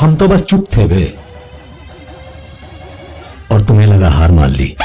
हम तो बस चुप थे बे। और तुम्हें लगा हार मान ली।